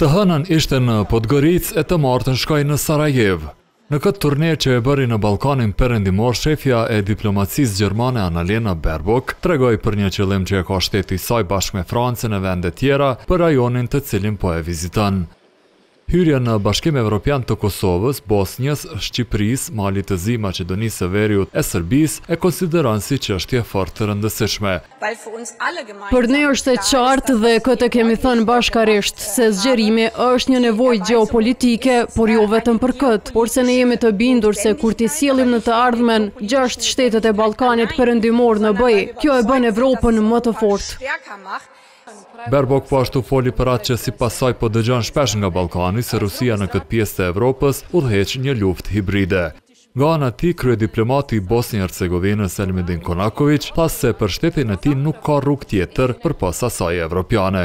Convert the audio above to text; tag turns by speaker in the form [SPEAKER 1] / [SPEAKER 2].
[SPEAKER 1] Të hënën ishte në Podgoricë e të martën shkoi në Sarajevë. Në këtë turne që e bëri në Ballkanin Perëndimor, shefja e diplomacisë gjermane Annalena Baerbock tregoi për një qëllim që e ka shteti i saj bashkë me Francën e vende tjera për rajonin të cilin po e viziton. Hyrja në Bashkim Evropian të Kosovës, Bosnjës, Shqipërisë, Malit të Zi, Maqedonisë së Veriut e Serbisë e konsideron si çështje fort të rëndësishme.
[SPEAKER 2] Për ne është e qartë dhe këtë e kemi thënë bashkarisht, se zgjerimi është një nevojë gjeopolitike, por jo vetëm për këtë, por se ne jemi të bindur se kur t'i sjellim në të ardhmen gjashtë shtetet e Ballkanit Perëndimor në BE, kjo e bën Evropën më të fortë.
[SPEAKER 1] Baerbock po ashtu foli për atë që sipas saj po dëgjon shpesh nga Ballkani se Rusia në këtë pjesë të Evropës udhëheq një luftë hibride. Nga ana e tij, kryediplomati i Bosnjë e Hercegovinës, Elmedin Konakoviq, tha se për shtetin e tij nuk ka rrugë tjetër përpos asaj evropiane.